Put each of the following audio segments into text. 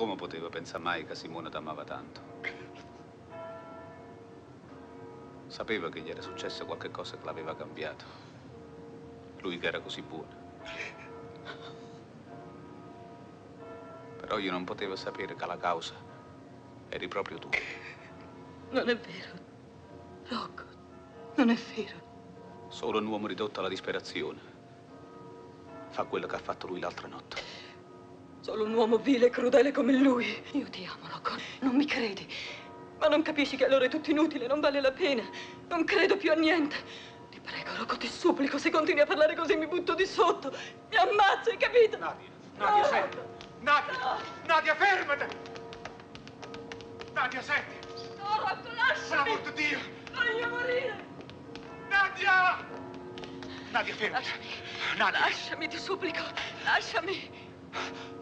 Come poteva pensare mai che Simone t'amava tanto? Sapeva che gli era successo qualche cosa che l'aveva cambiato. Lui che era così buono. Però io non potevo sapere che la causa eri proprio tu. Non è vero. Rocco, non è vero. Solo un uomo ridotto alla disperazione fa quello che ha fatto lui l'altra notte. Solo un uomo vile e crudele come lui. Io ti amo, Rocco. Non mi credi. Ma non capisci che allora è tutto inutile, non vale la pena. Non credo più a niente. Ti prego, Rocco, ti supplico, se continui a parlare così mi butto di sotto. Mi ammazzo, hai capito? Nadia, Nadia, no. senti. Nadia, no. Nadia, fermati. Nadia, senti. No, Rocco, lasciami. Per l'amor di Dio. Voglio morire. Nadia! Nadia, fermati. Lasciami. Nadia. Lasciami, ti supplico. Lasciami.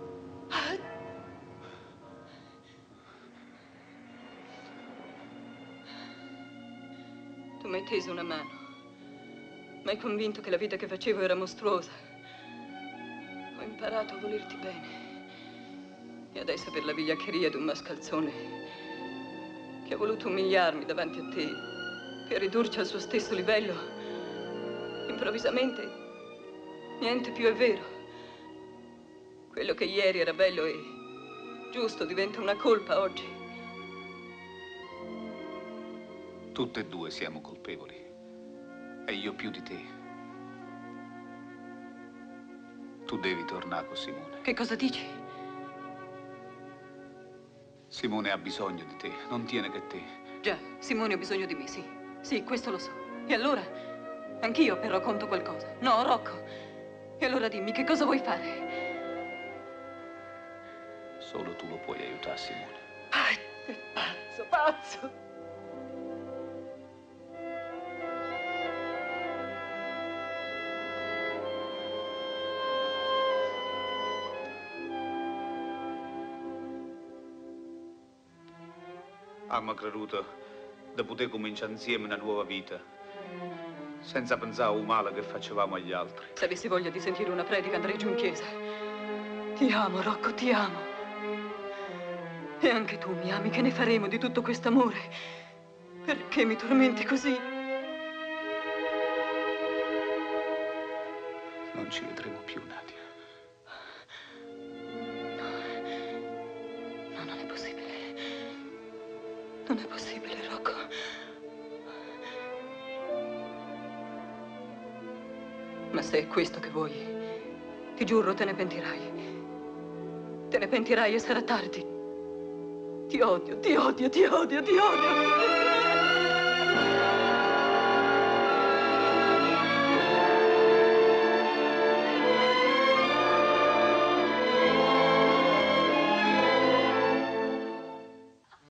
Tu mi hai teso una mano. Mi hai convinto che la vita che facevo era mostruosa. Ho imparato a volerti bene. E adesso per la vigliaccheria di un mascalzone che ha voluto umiliarmi davanti a te per ridurci al suo stesso livello, improvvisamente niente più è vero. Quello che ieri era bello e giusto diventa una colpa oggi. Tutte e due siamo colpevoli. E io più di te. Tu devi tornare con Simone. Che cosa dici? Simone ha bisogno di te, non tiene che te. Già, Simone ha bisogno di me, sì. Sì, questo lo so. E allora? Anch'io però conto qualcosa. No, Rocco. E allora dimmi, che cosa vuoi fare? Solo tu lo puoi aiutare, Simone. Ah, è pazzo, pazzo! Abbiamo creduto di poter cominciare insieme una nuova vita, senza pensare al male che facevamo agli altri. Se avessi voglia di sentire una predica andrei giù in chiesa. Ti amo, Rocco, ti amo. E anche tu mi ami, che ne faremo di tutto questo amore? Perché mi tormenti così? Non ci vedremo più, Nadia. No, no non è possibile. Non è possibile, Rocco. Ma se è questo che vuoi, ti giuro te ne pentirai. Te ne pentirai e sarà tardi. Ti odio, ti odio, ti odio, ti odio.